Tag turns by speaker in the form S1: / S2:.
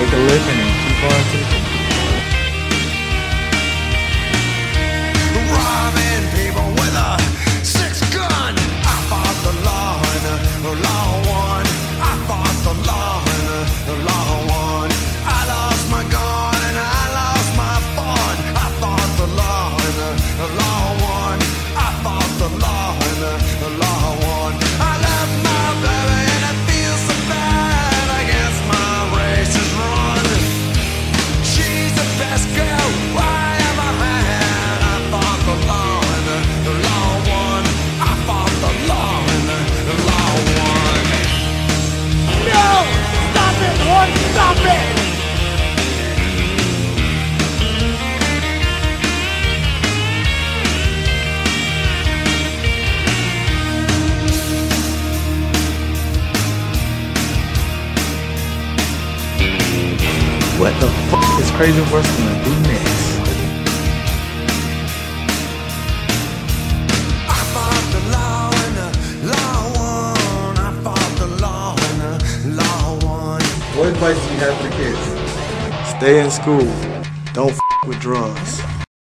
S1: Thanks for and Keep on What the fuck is crazy
S2: worse than
S3: that? advice do you have for kids?
S4: Stay in school. Don't with drugs.